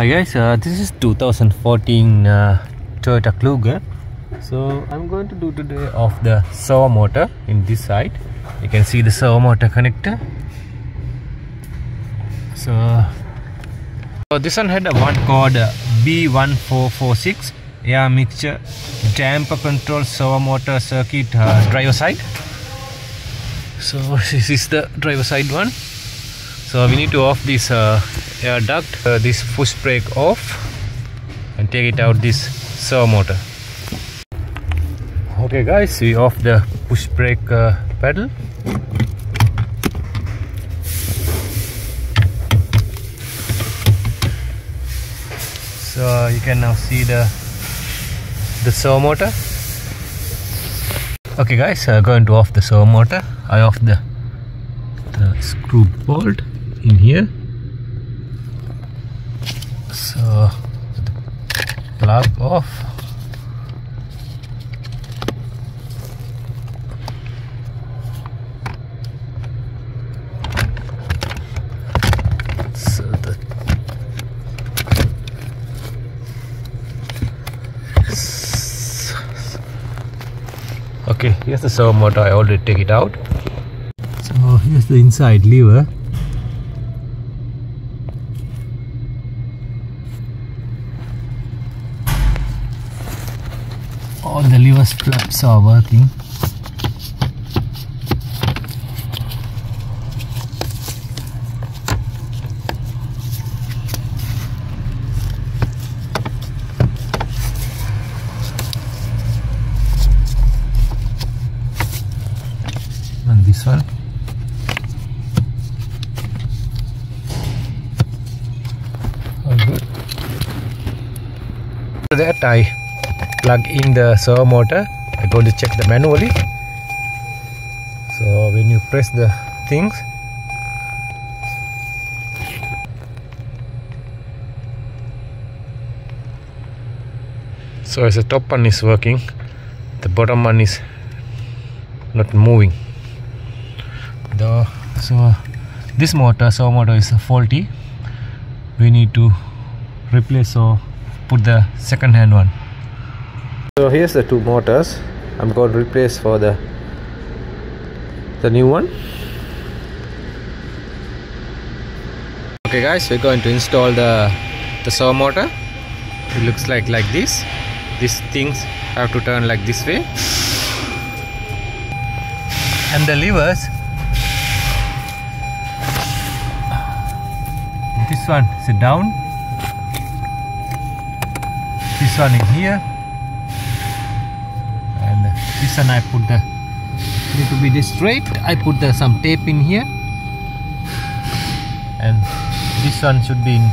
Hi guys, uh, this is 2014 uh, Toyota Kluger. So I'm going to do today of the servo motor in this side. You can see the servo motor connector. So, so this one had a one called uh, B1446 air mixture damper control servo motor circuit uh, driver side. So this is the driver side one. So we need to off this uh, air duct, uh, this push brake off and take it out this servo motor. Okay guys, we off the push brake uh, pedal. So you can now see the the servo motor. Okay guys, uh, going to off the servo motor. I off the the screw bolt in here. So plug off. So the okay here's the servo motor. I already take it out. So here's the inside lever all the lever straps are working. And this one. That I plug in the servo motor. I'm going to check the manually. So when you press the things so as the top one is working the bottom one is not moving. The so this motor servo motor is faulty. We need to replace or put the second hand one so here's the two motors. I'm going to replace for the the new one. Okay guys we're going to install the the servo motor. It looks like like this. These things have to turn like this way. And the levers. This one sit down. This one is here this one I put the need to be this straight. I put the some tape in here. And this one should be in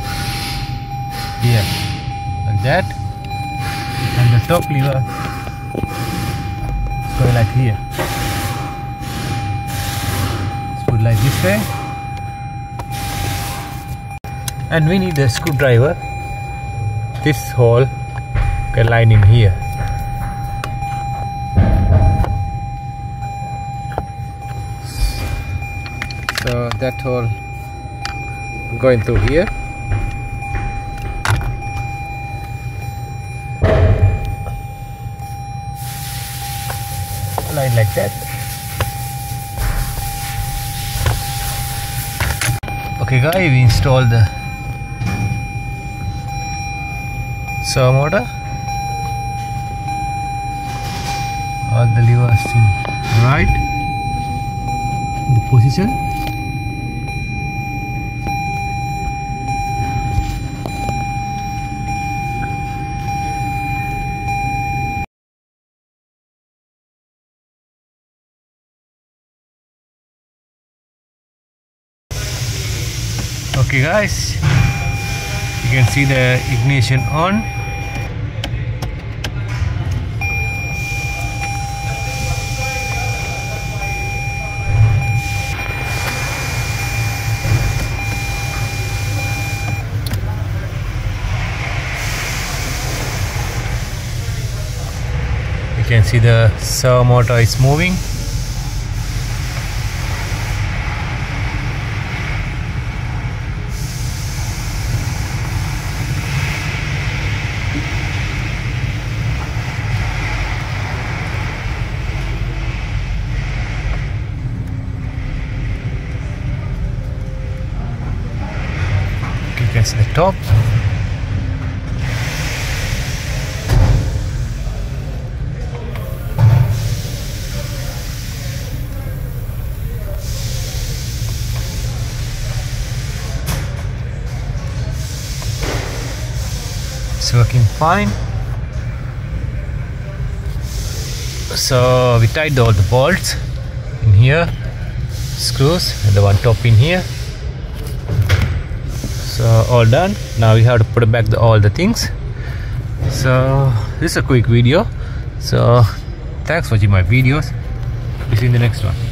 here like that. And the top lever going like here. Let's put like this way. And we need a screwdriver. This hole can line in here that hole going through here. Line like that. Okay guys we install the servo motor. All the levers in right. The position okay guys. You can see the ignition on. You can see the servo motor is moving the top. It's working fine. So we tied all the bolts in here screws and the one top in here so all done. Now we have to put back the, all the things. So this is a quick video. So thanks for watching my videos. See you in the next one